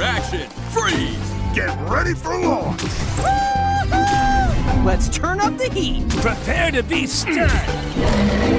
Action! Freeze! Get ready for launch! Let's turn up the heat. Prepare to be stunned.